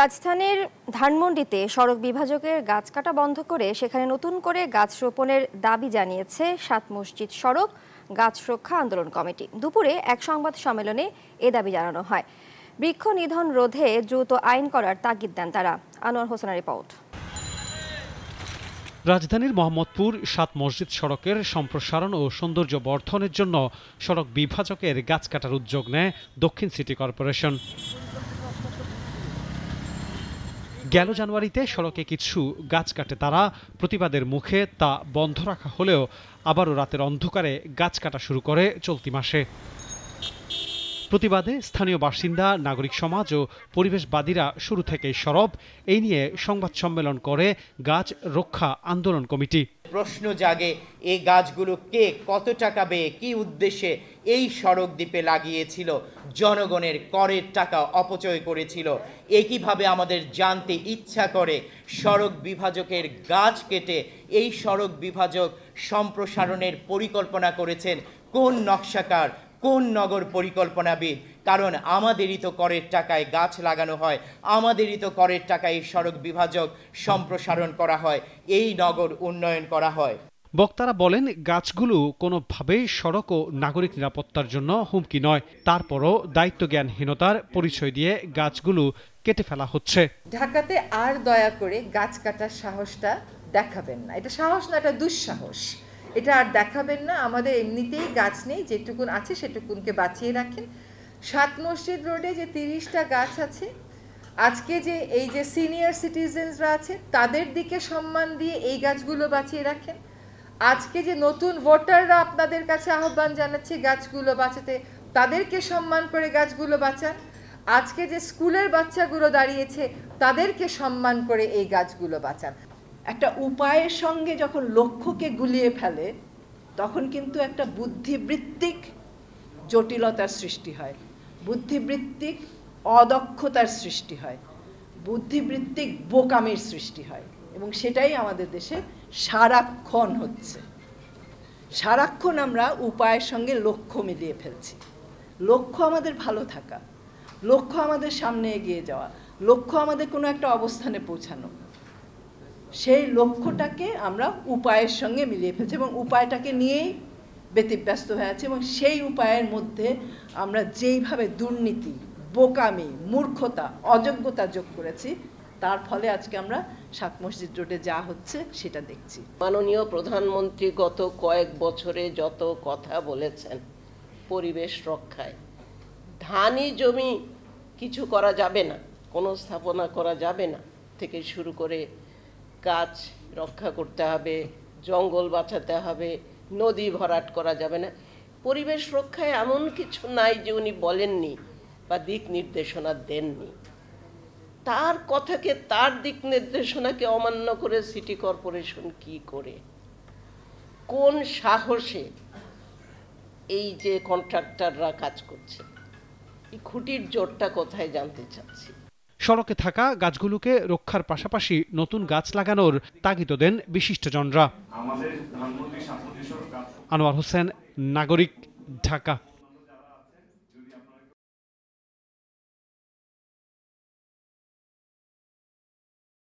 রাজধানীর ধানমন্ডিতে সড়ক বিভাজকের গাছ কাটা বন্ধ করে সেখানে নতুন করে গাছ রোপণের দাবি জানিয়েছে সাত মসজিদ সড়ক গাছ রক্ষা আন্দোলন কমিটি। দুপুরে এক সংবাদ সম্মেলনে এ দাবি জানানো হয়। বৃক্ষ নিধন রোধে দ্রুত আইন করার তাগিদ দেন তারা। আনোয়ার হোসেনের রিপোর্ট। রাজধানীর মোহাম্মদপুর সাত মসজিদ সড়কের সম্প্রসারণ ও সৌন্দর্য বর্ধনের জন্য সড়ক বিভাজকের গাছ কাটার উদ্যোগ নেয় দক্ষিণ সিটি কর্পোরেশন। গেল জানুয়ারিতে সড়কে কিছু গাছ কাটে তারা। প্রতিবাদের মুখে তা বন্ধ রাখা হলেও আবারও রাতের অন্ধকারে গাছ কাটা শুরু করে চলতি মাসে। প্রতিবাদে স্থানীয় বাসিন্দা, নাগরিক সমাজ ও পরিবেশবাদীরা শুরু থেকেই সরব। এই নিয়ে সংবাদ সম্মেলন করে গাছ রক্ষা আন্দোলন কমিটি। প্রশ্ন জাগে এই গাছগুলো কে, কত টাকা বেয়ে কি উদ্দেশ্যে এই সড়ক দ্বীপে লাগিয়েছিল? জনগণের করের টাকা অপচয় করেছিল। একইভাবে আমাদের জানতে ইচ্ছা করে সড়ক বিভাজকের গাছ কেটে এই সড়ক বিভাজক সম্প্রসারণের পরিকল্পনা করেছেন কোন নকশাকার, কোন নগর পরিকল্পনাবিদ? কারণ আমাদেরই তো করের টাকায় গাছ লাগানো হয়, আমাদেরই তো করের টাকায় সড়ক বিভাজক সম্প্রসারণ করা হয়, এই নগর উন্নয়ন করা হয়। বক্তারা বলেন, গাছগুলো কোনোভাবেই সড়ক ও নাগরিক নিরাপত্তার জন্য হুমকি নয়। তারপরও দায়িত্ব জ্ঞানহীনতার পরিচয় দিয়ে গাছগুলো কেটে ফেলা হচ্ছে। ঢাকাতে আর দয়া করে গাছ কাটার সাহসটা দেখাবেন না। এটা সাহস না, এটা দুঃসাহস। এটা আর দেখাবেন না। আমাদের এমনিতেই গাছ নেই, যেটুকুন আছে সেটুকুনকে বাঁচিয়ে রাখেন। সাত মসজিদ রোডে যে তিরিশটা গাছ আছে, আজকে যে এই যে সিনিয়র সিটিজেন্সরা আছে, তাদের দিকে সম্মান দিয়ে এই গাছগুলো বাঁচিয়ে রাখেন। আজকে যে নতুন ভোটাররা আপনাদের কাছে আহ্বান জানাচ্ছে গাছগুলো বাঁচাতে, তাদেরকে সম্মান করে গাছগুলো বাঁচান। আজকে যে স্কুলের বাচ্চাগুলো দাঁড়িয়েছে, তাদেরকে সম্মান করে এই গাছগুলো বাঁচান। একটা উপায়ের সঙ্গে যখন লক্ষ্যকে গুলিয়ে ফেলে, তখন কিন্তু একটা বুদ্ধিবৃত্তিক জটিলতার সৃষ্টি হয়। বুদ্ধিবৃত্তিক অদক্ষতার সৃষ্টি হয়। বুদ্ধিবৃত্তিক বোকামির সৃষ্টি হয়। এবং সেটাই আমাদের দেশে সারাক্ষণ হচ্ছে। সারাক্ষণ আমরা উপায়ের সঙ্গে লক্ষ্য মিলিয়ে ফেলছি। লক্ষ্য আমাদের ভালো থাকা, লক্ষ্য আমাদের সামনে এগিয়ে যাওয়া, লক্ষ্য আমাদের কোনো একটা অবস্থানে পৌঁছানো। সেই লক্ষ্যটাকে আমরা উপায়ের সঙ্গে মিলিয়ে ফেলছি এবং উপায়টাকে নিয়েই ব্যতিব্যস্ত হয়ে আছে এবং সেই উপায়ের মধ্যে আমরা যেইভাবে দুর্নীতি, বোকামি, মূর্খতা, অযোগ্যতা যোগ করেছি তার ফলে আজকে আমরা সাত মসজিদ রোডে যা হচ্ছে সেটা দেখছি। মাননীয় প্রধানমন্ত্রী গত কয়েক বছরে যত কথা বলেছেন পরিবেশ রক্ষায়, ধানি জমি কিছু করা যাবে না, কোনো স্থাপনা করা যাবে না, থেকে শুরু করে গাছ রক্ষা করতে হবে, জঙ্গল বাঁচাতে হবে, নদী ভরাট করা যাবে না। পরিবেশ রক্ষায় এমন কিছু নাই যে উনি বলেননি বা দিক নির্দেশনা দেননি। তার কথাকে তার দিক নির্দেশনাকে অমান্য করে সিটি কর্পোরেশন কি করে? কোন সাহসে এই যে কন্ট্রাক্টররা কাজ করছে? এই খুঁটির জোরটা কোথায় জানতে চাচ্ছি? সড়কে থাকা গাছগুলোকে রক্ষার পাশাপাশি নতুন গাছ লাগানোর তাগিদ দেন বিশিষ্টজনরা। আনোয়ার হোসেন নাগরিক ঢাকা।